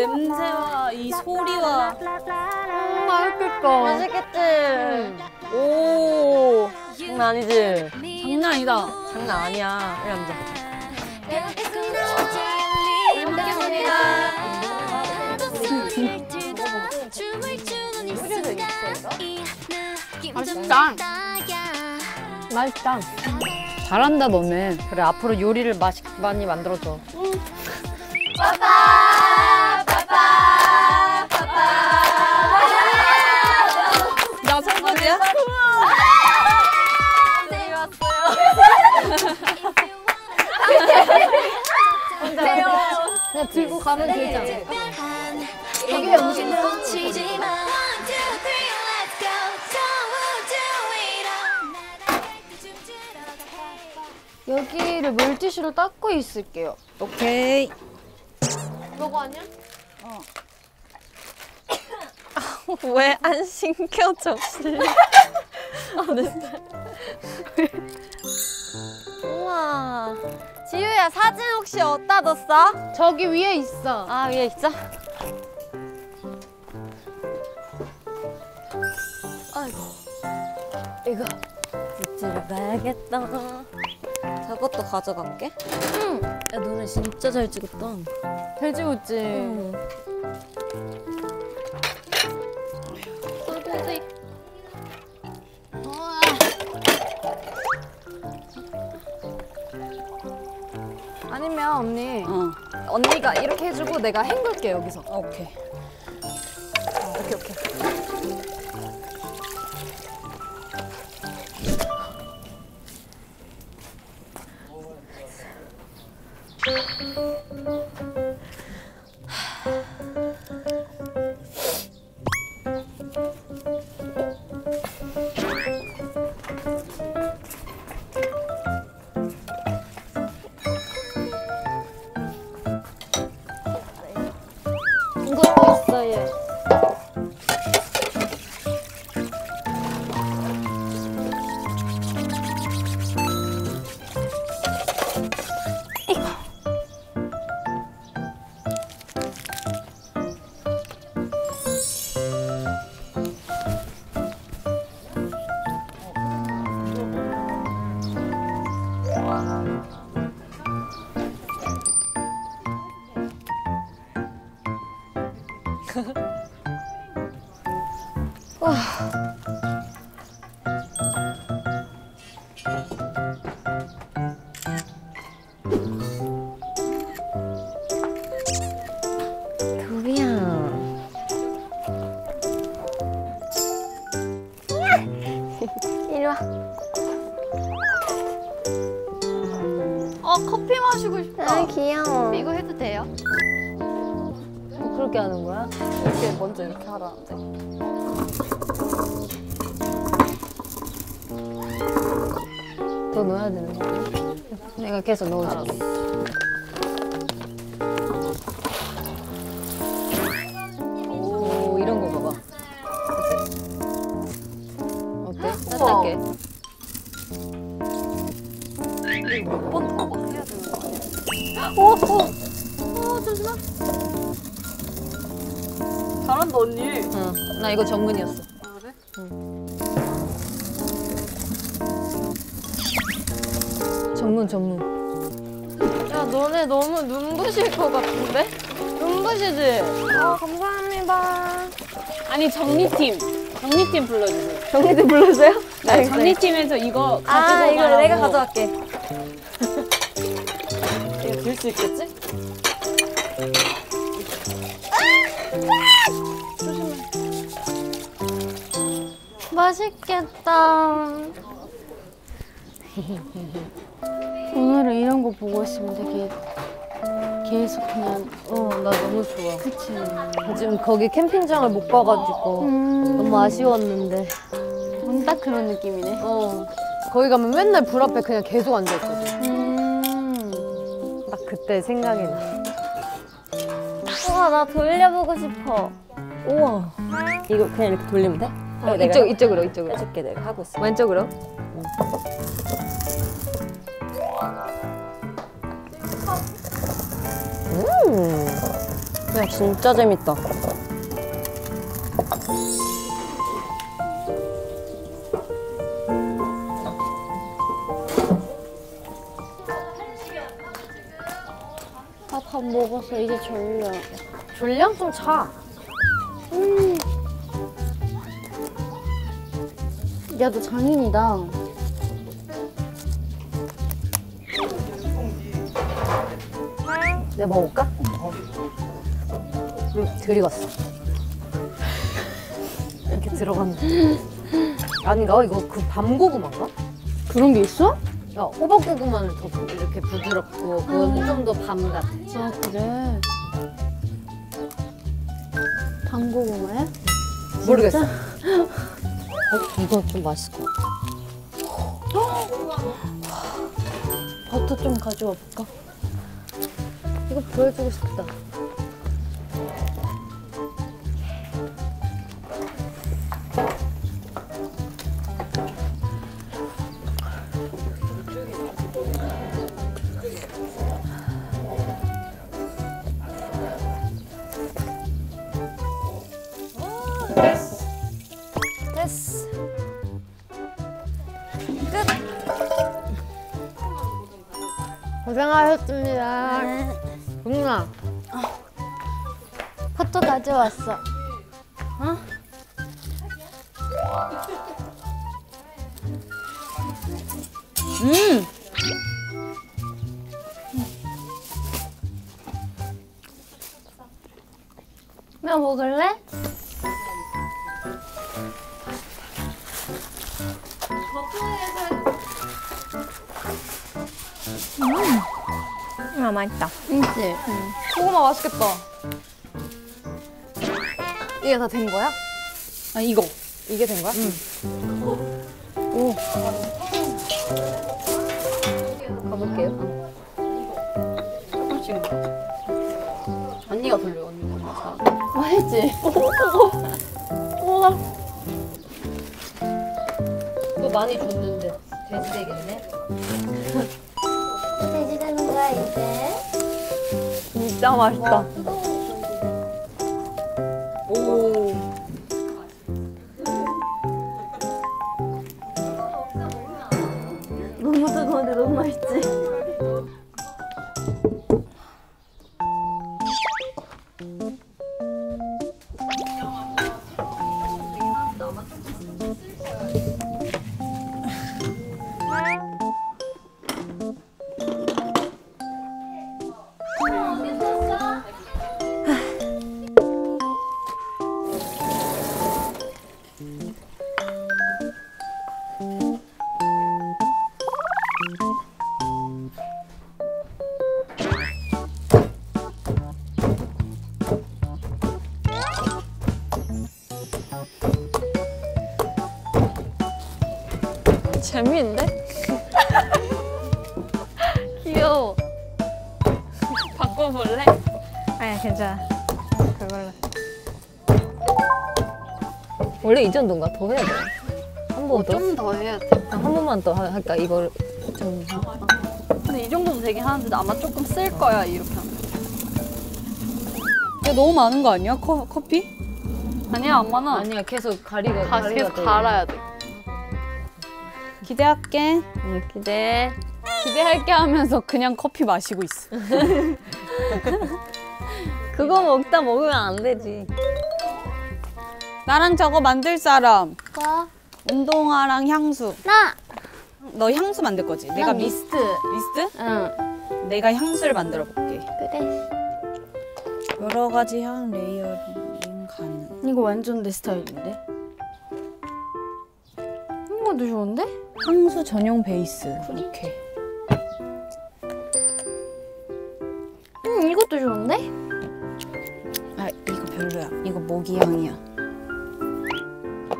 와 냄새와 이 소리와 음, 맛있겠다. 맛있겠지? 오 장난 아니지? 장난 아니다. 장난 아니야. 이리 앉아. 맛있다. 맛있다. 잘한다 너네. 그래, 앞으로 요리를 맛있, 많이 만들어줘. 나 그냥 들고 가면 되잖아. 이게 음식 놓치지 마. 여기를 물티슈로 닦고 있을게요. 오케이. 너거 아니야? 왜안 신겨, 접시? 아, 네. 우와. 지유야, 사진 혹시 어디다 뒀어? 저기 위에 있어. 아, 위에 있어? 아이고. 이거. 굿즈를 봐야겠다. 저것도 가져갈게. 응. 야, 너네 진짜 잘 찍었다. 잘 찍었지? 응. 아니면 언니 어. 언니가 이렇게 해주고 내가 헹굴게 여기서. 오케이. 오케이 오케이. 귀여워. 이거 해도 돼요? 뭐 그렇게 하는 거야? 이렇게 먼저 이렇게 하라는데. 더 넣어야 되는 거야? 내가 계속 넣어줄게. 오, 오, 오! 오, 잠시만. 잘한다 언니. 응, 나 이거 전문이었어. 아 그래? 전문, 전문. 야, 너네 너무 눈부실 것 같은데? 눈부시지? 아, 감사합니다. 아니 정리팀. 정리팀 불러주세요. 정리도 불러주세요? 네, 정리팀에서 이거 가지고 아, 이거 가라고. 내가 가져갈게. 수 있겠지? 맛있겠다. 오늘은 이런 거 보고 있으면 되게 계속 그냥 어, 나 너무 좋아. 그치. 지금 거기 캠핑장을 못 가가지고 음, 너무 아쉬웠는데. 음, 딱 그런 느낌이네. 어. 거기 가면 맨날 불 앞에 그냥 계속 앉아있거든. 그때 생각이 나. 우와, 나 돌려보고 싶어. 우와. 이거 그냥 이렇게 돌리면 돼? 어, 이쪽, 이쪽으로, 이쪽으로. 해줄게 내가 하고 있어. 왼쪽으로. 음. 야 진짜 재밌다. 먹었어. 이제 졸려. 졸려? 좀 자. 야, 너 장인이다. 내가 먹을까? 응, 들이갔어. 이렇게 들어갔는데. 아닌가? 이거 그 밤고구마인가? 그런 게 있어? 야, 호박고구마는 더 부- 이렇게 부드럽고, 그건 좀 더 밤 같아. 아, 그래. 방고구마야? 모르겠어. 어, 이거 좀 맛있을 것 같아. 버터 좀 가져와 볼까? 이거 보여주고 싶다. 고생하셨습니다. 동훈아. 버터 가져왔어. 음! 나 먹을래? 아 맛있다. 그치? 고구마 맛있겠다. 이게 다 된 거야? 아, 이거. 이게 된 거야? 응. 오. 가볼게요. 조금씩. 언니가 돌려, 언니가. 맛있지? 또 많이 줬는데 돼지 되겠네. 이제? 진짜 맛있다. 오. 너무 뜨거운데 너무 맛있지? 재미있는데? 귀여워. 바꿔볼래? 아니 괜찮아. 그걸로. 원래 이 정도인가? 더 해야 돼. 한 번 더? 좀 더 해야 돼. 아, 한 번만 더 하- 할까? 이걸 좀. 근데 이 정도면 되긴 하는데 아마 조금 쓸 거야, 이렇게 하면. 야, 너무 많은 거 아니야? 커, 커피? 아니야, 안 많아. 아니야, 계속 가리가. 가, 가리가 계속 돼. 갈아야 돼. 기대할게. 응, 기대. 기대할게 하면서 그냥 커피 마시고 있어. 그거 먹다 먹으면 안 되지. 나랑 저거 만들 사람. 뭐? 운동화랑 향수. 나! 너 향수 만들 거지? 내가 미, 미스트. 미스트? 응. 내가 향수를 만들어 볼게. 그래. 여러 가지 향 layering 가능. 이거 완전 내 스타일인데? 이거도 좋은데? 향수 전용 베이스. 이렇게. 음, 이것도 좋은데? 아, 이거 별로야. 이거 모기 향이야.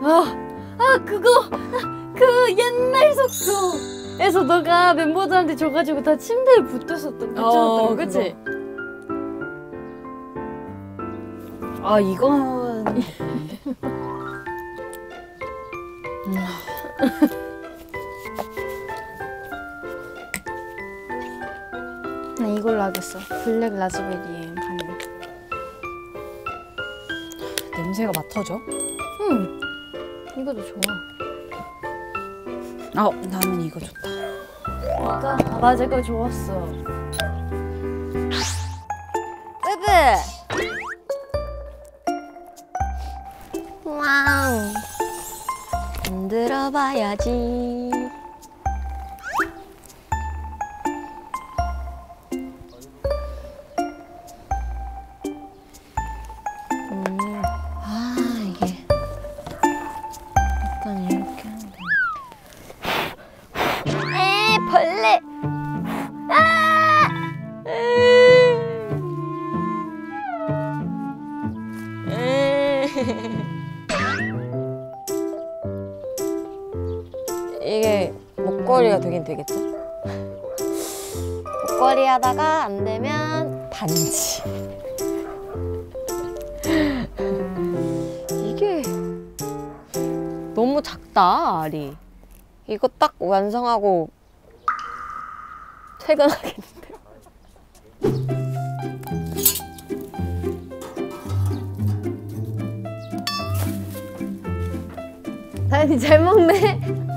아, 아 그거 아, 그 옛날 숙소에서 너가 멤버들한테 줘가지고 다 침대에 붙여놨던 거 그치? 아, 이건. 나 이걸로 하겠어 블랙 라즈베리에 반응 냄새가 맡아져? 음. 이것도 좋아. 아 나는 이거 좋다. 맞아. 맞아, 그거 좋았어. 뿌뿌. 와우. 흔들어 봐야지. 되겠죠? 목걸이 하다가 안 되면 반지. 이게 너무 작다, 알이. 이거 딱 완성하고 퇴근하겠는데. 다현이 잘 먹네.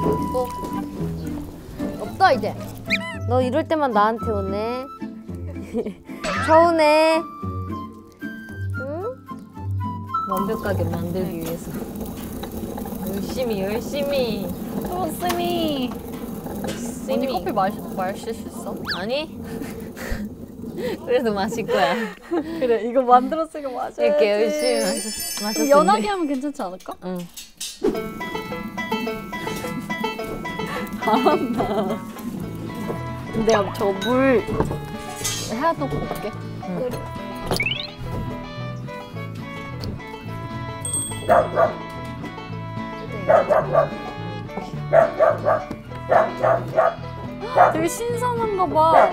가. 또. 없다 이제. 너 이럴 때만 나한테 오네. 서운해. 응? 완벽하게 만들기 위해서. 열심히 열심히. 좋습니. 언니 커피 마시, 마실 수 있어? 아니? 그래도 마실 거야. 그래 이거 만들었으니까 마셔야지 이렇게 열심히 마셨, 마셨으니. 연하게 하면 괜찮지 않을까? 응. 내가 저물 해놓고 올게 되게 신선한가 봐 네.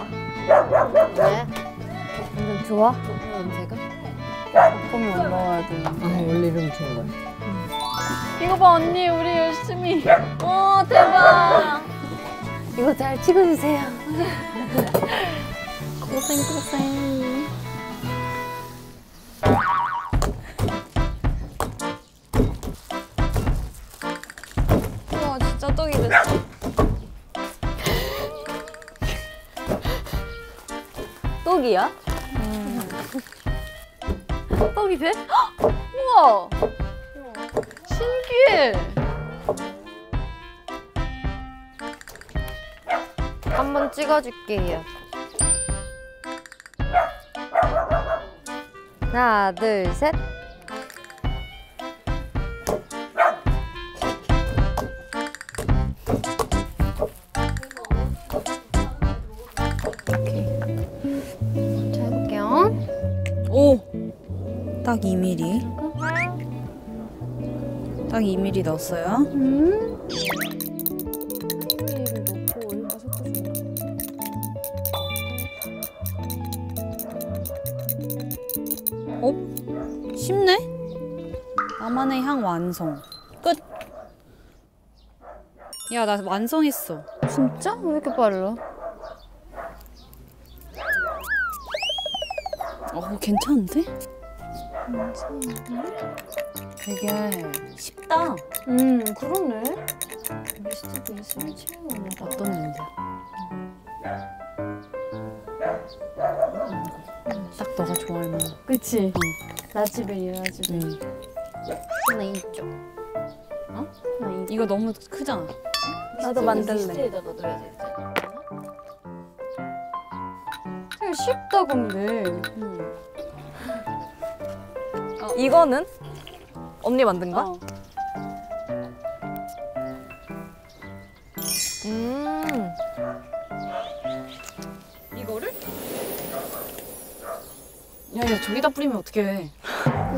완전 좋아? 냄새가? 봄이 올라와야 돼 아, 원래 이러면 좋은 거야. 이거 봐 언니 우리 열심히 어 대박 이거 잘 찍어주세요 고생 고생 우와, 진짜 떡이 됐어. 떡이야? 떡이 돼? 헉! 우와 한번 찍어줄게요. 하나, 둘, 셋. 자 해볼게요 오! 딱 2mm. 딱 2mm 넣었어요. 음 섞어준다 쉽네? 나만의 향 완성. 끝! 야, 나 완성했어. 진짜? 왜 이렇게 빨라? 어, 괜찮은데? 되게 쉽다. 음 그러네 미스트도 숨이 치는 거 어떤 냄새? 딱 너가 좋아할 만한. 그치? 라즈베리야 라즈베리 음. 하나 이쪽 어? 하나 이 이거 너무 크잖아. 나도 만들래 미스트에다가 넣어야 돼. 되게 쉽다 근데 이거는 언니 만든 거? 어. 음. 이거를? 야, 야, 저기다 뿌리면 어떡해.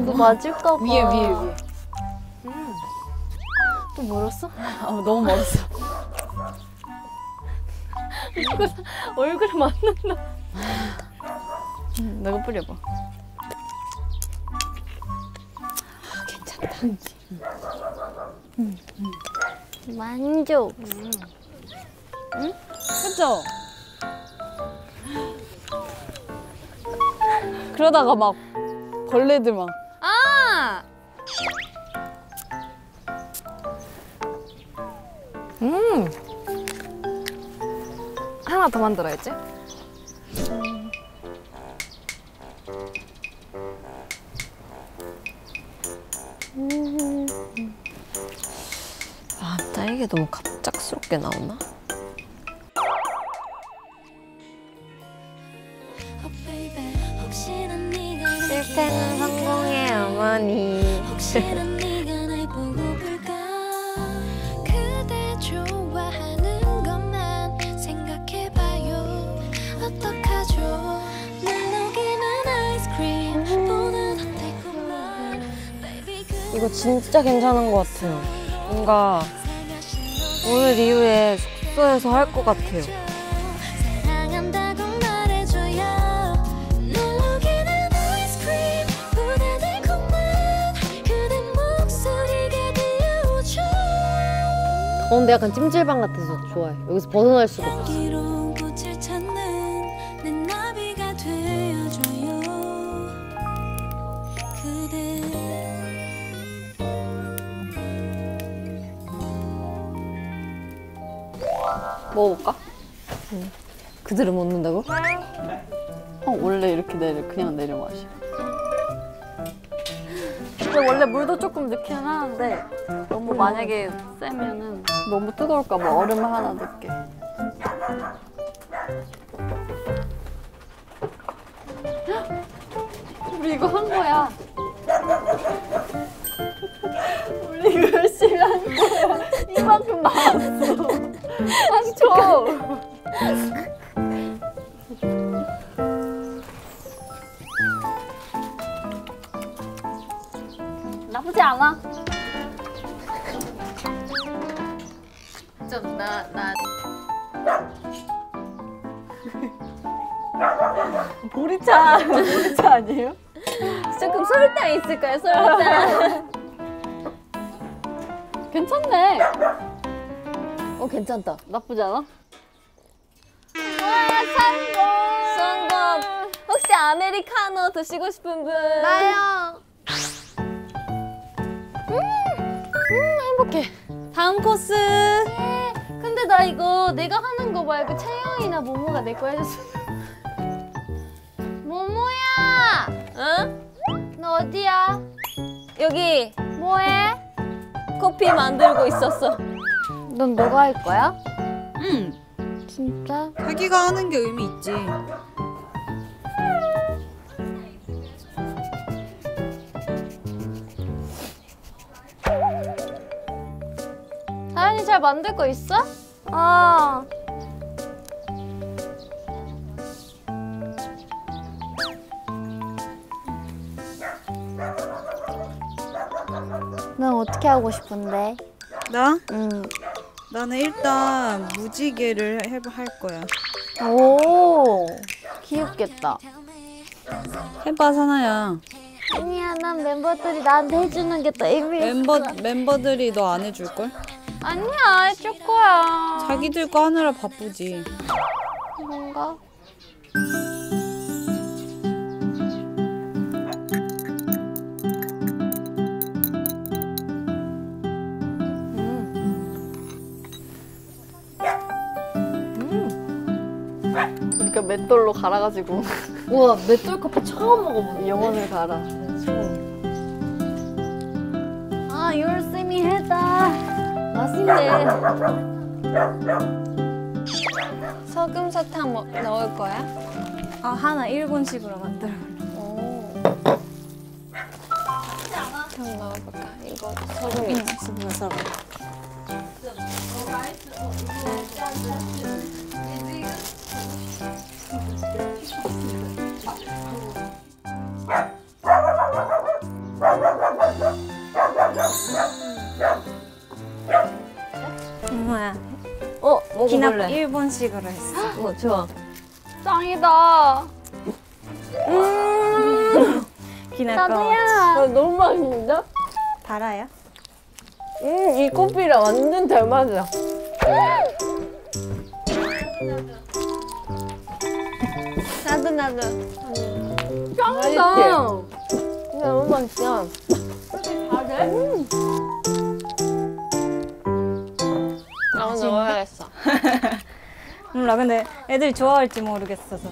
너 맞을까 봐 위에, 위에, 위에. 또 멀었어? 어, 너무 멀었어. 얼굴에 맞는다 너가 뿌려봐 괜찮다. 만족. 그죠? 그러다가 막 벌레들 막 아! 음. 하나 더 만들어야지. 아, 딸기 너무 갑작스럽게 나오나? Oh 실패는 성공의 어머니. 진짜 괜찮은 것 같아요. 뭔가 오늘 이후에 숙소에서 할 것 같아요. 더운데 약간 찜질방 같아서 좋아해. 여기서 벗어날 수가 없어. 먹어볼까? 그대로 먹는다고? 어, 원래 이렇게 내려, 그냥 내려 마셔. 근데 원래 물도 조금 넣긴 하는데 너무 만약에 세면은 너무 뜨거울까 봐 얼음을 하나 넣을게. 나쁘지 않아. 좀 나 나. 보리차 보리차 아니에요? 조금 설탕 있을까요? 설탕. 괜찮네. 어 괜찮다. 나쁘지 않아? 아메리카노 드시고 싶은 분? 나요. 행복해. 다음 코스. 근데 나 이거 내가 하는 거 말고 채영이나 모모가 내 거 해줬어. 모모야, 응? 너 어디야? 여기 뭐해? 커피 만들고 있었어. 넌 너가 할 거야? 응. 진짜? 자기가 하는 게 의미 있지. 다현이 잘 만들 거 있어? 아. 넌 어떻게 하고 싶은데? 나? 응. 나는 일단 무지개를 해, 할 거야. 오, 귀엽겠다. 해봐 사나야. 아니야, 난 멤버들이 나한테 해주는 게 더 의미 있어. 멤버 멤버들이 너 안 해줄 걸? 아니야, 해줄 거야. 자기들 거 하느라 바쁘지. 뭔가? 우리가 맷돌로 갈아가지고. 우와 맷돌 커피 처음 먹어보네. 영혼을 갈아. 아 열심히 했다 맛있네 소금 사탕 뭐, 넣을 거야? 아 하나 일본식으로 만들어. 그럼 넣어볼까? 이거 소금 있지? 소금 소금. 엄마야. 어, 기납 먹어볼래? 일본식으로 했어. 어, 좋아. 짱이다 기납 거 아, 너무 맛있는데? 달아요? 음, 이 커피랑 완전 잘 맞아. 나도 나도. 짱이다. 너무 맛있어. 나도 몰라. 근데 애들이 좋아할지 모르겠어서